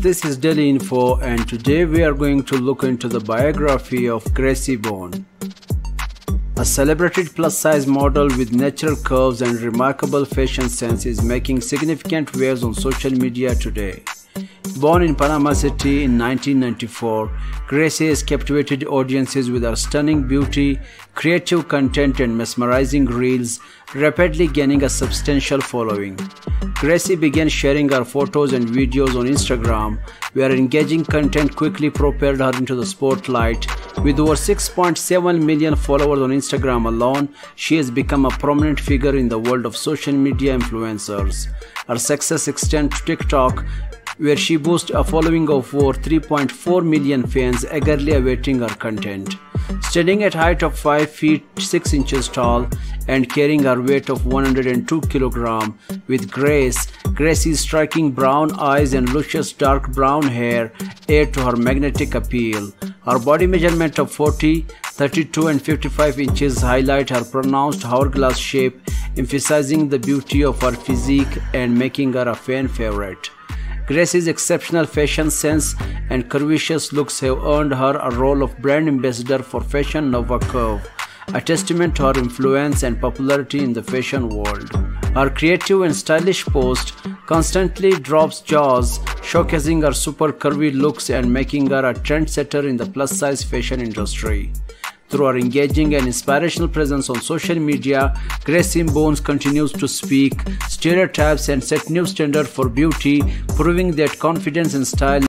this is Daily Info and today we are going to look into the biography of Gracie Bon. A celebrated plus-size model with natural curves and remarkable fashion sense is making significant waves on social media today. Born in Panama City in 1994, Gracie has captivated audiences with her stunning beauty, creative content and mesmerizing reels, rapidly gaining a substantial following. Gracie began sharing her photos and videos on Instagram, where engaging content quickly propelled her into the spotlight. With over 6.7 million followers on Instagram alone, she has become a prominent figure in the world of social media influencers. Her success extends to TikTok, where she boasts a following of over 3.4 million fans eagerly awaiting her content. Standing at height of 5 feet 6 inches tall and carrying her weight of 102 kg with grace, Gracie's striking brown eyes and luscious dark brown hair add to her magnetic appeal. Her body measurement of 40, 32 and 55 inches highlight her pronounced hourglass shape, emphasizing the beauty of her physique and making her a fan favorite. Gracie's exceptional fashion sense and curvaceous looks have earned her a role of brand ambassador for Fashion Nova Curve, a testament to her influence and popularity in the fashion world. Her creative and stylish post constantly drops jaws, showcasing her super curvy looks and making her a trendsetter in the plus size fashion industry. Through her engaging and inspirational presence on social media, Gracie Bones continues to speak stereotypes and set new standard for beauty, proving that confidence and style